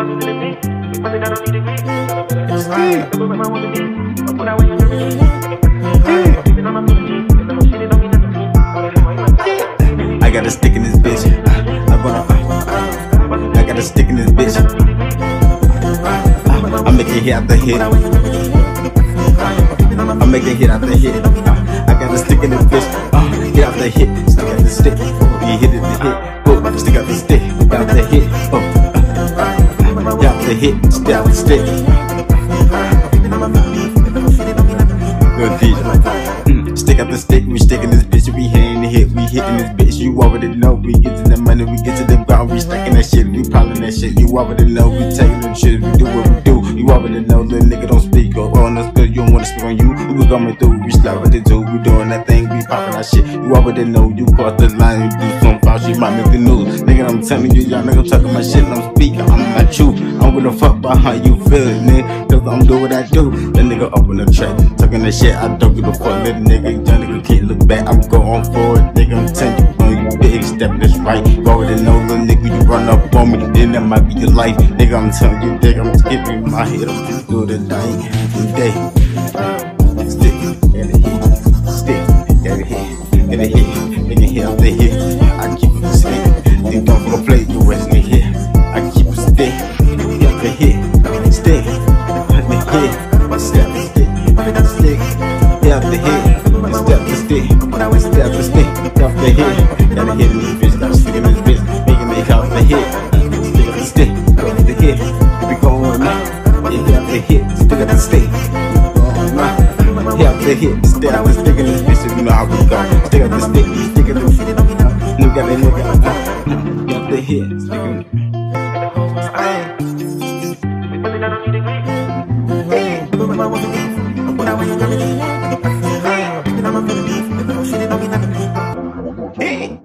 I got a stick in this bitch. I got a stick in this bitch. Uh, I'm making hit after hit. I'm making hit after hit. I got a stick in this bitch. Uh, hit after hit. Stick the stick. The hit. The stick. Mm, Stick out the stick, we sticking this bitch, we hitting the hit, we hitting this bitch. You already know we get to the money, we get to the ground, we stacking that shit, we piling that shit. You already know we taking them shit, we do what we do. You already know little nigga don't speak or on us, speak on you. We coming through, we slap with the two, we doing that thing, we popping that shit. You already know you cross the line, you do some foul shit, might make the news. Nigga, I'm telling you, y'all nigga talking my shit, I'm speaking, I'm not you. I'm gonna fuck about how you feel, nigga, cause I'm do what I do. That nigga up on the track, talking that shit, I don't give a fuck, little nigga, young nigga can't look back, I'm going forward, nigga, I'm telling you, you big step, that's right. You already know, little nigga, me, then that might be your life. Nigga, I'm telling you, nigga, I'm skipping my head, I'm just do the night, day. Stick, and the hit, stick, and the hit, and the hit, and the and the hit. I keep it stick, then don't go play, you in the hit. I keep it stick, and the hit, stick, and the hit, step the stick, stick, yeah, the hit, step the stick, step the stick, step the hit, gotta hit in this bitch, gotta stick in this bitch, making it out the hit, hit, we going up. You got the hit, stick up the stick. Yeah, the hit, stick up the stick in this bitch, you know how we go. Stick up the stick, stick up the stick. Look at the nigga, got the hit, stick up Hey!